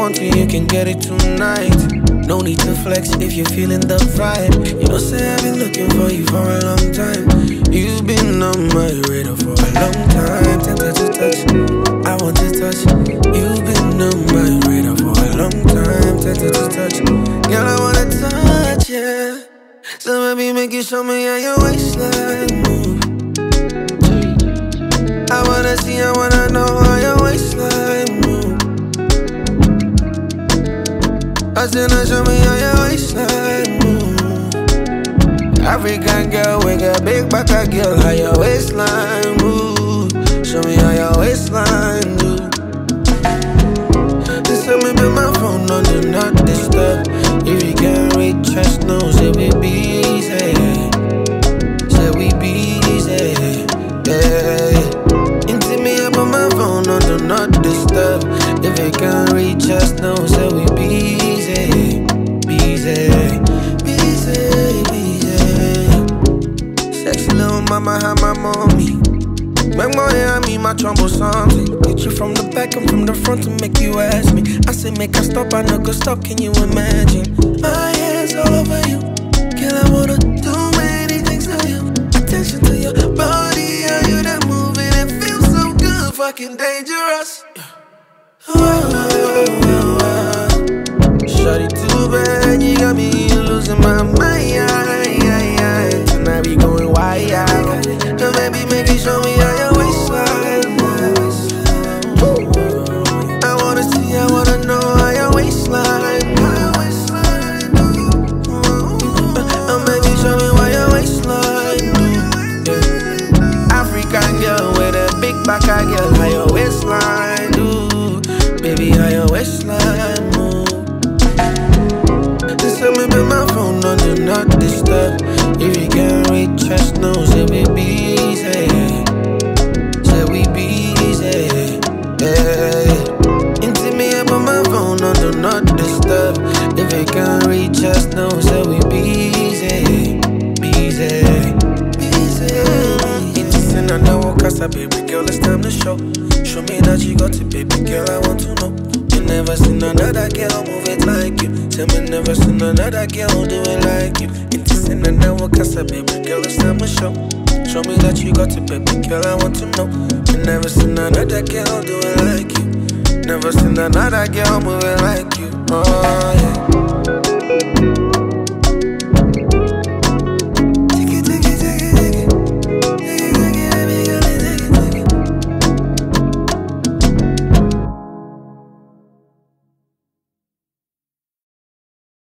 want it, you can get it tonight. No need to flex if you're feeling the vibe. You know, say I've been looking for you for a long time. You've been on my radar for a long time. Tempted to touch, I want to touch. You've been on my radar for a long time. Tempted to touch, girl, I wanna touch, yeah. So baby, make you show me how your waistline I now show me how your waistline move. African girl with a big back, a girl, how your waistline move. Show me how your waistline move. Just tell me, put my phone on do not disturb. If you can't reach us, mama, have my mommy. When more than me, my trouble songs. Get you from the back and from the front to make you ask me. I say, make I stop, I know go stop, can you imagine? My hands all over you. Girl, I wanna do many things to you. Attention to your body, how you that moving. It feels so good, fucking dangerous. Shawty I girl, how your waistline do. Baby, how your waistline move. Just tell me, put my phone on do not disturb. If you can't reach us, no, say we busy. Say we busy, yeah. Into me, put my phone on do not disturb. If you can't reach us, no, say we busy, busy, busy. It's in another casa, baby girl, it's time to show. Show me that you got it, baby girl, I want to know. You never seen another girl move it like you. Tell me never seen another girl do it like you. It's in another casa, baby girl, it's time to show. Show me that you got it, baby girl, I want to know. You never seen another girl do it like you. Never seen another girl move it like you. Oh yeah.